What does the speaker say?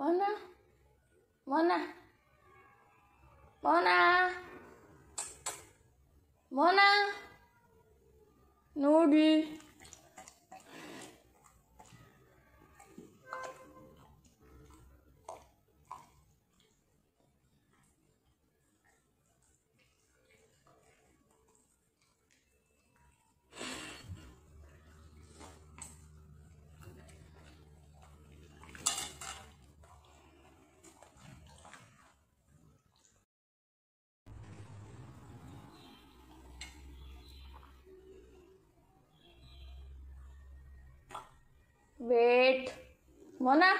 Mona? Mona? Mona? Mona? ನೋಡಿ wait Mona